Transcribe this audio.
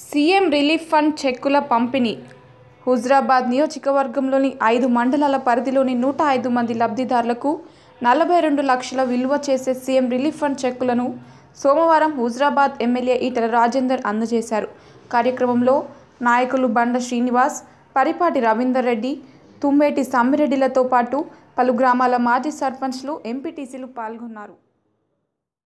CM relief fund చెక్కుల పంపిణీ. హుజరాబాద్ నియోజకవర్గంలోని ఐదు మండలాల పరిధిలోని నూట ఐదు మంది లబ్ధిదారులకు నలభై రెండు లక్షల విలువ చేసే సీఎం రిలీఫ్ ఫండ్ చెక్కులను సోమవారం హుజరాబాద్ ఎమ్మెల్యే ఈటల రాజేందర్ అందజేశారు. కార్యక్రమంలో నాయకులు బండ శ్రీనివాస్ పరిపాటి రవీందర్ రెడ్డి తుమ్మేటి సమ్మిరెడ్డిలతో పాటు పలు గ్రామాల మాజీ సర్పంచ్లు ఎంపీటీసీలు పాల్గొన్నారు.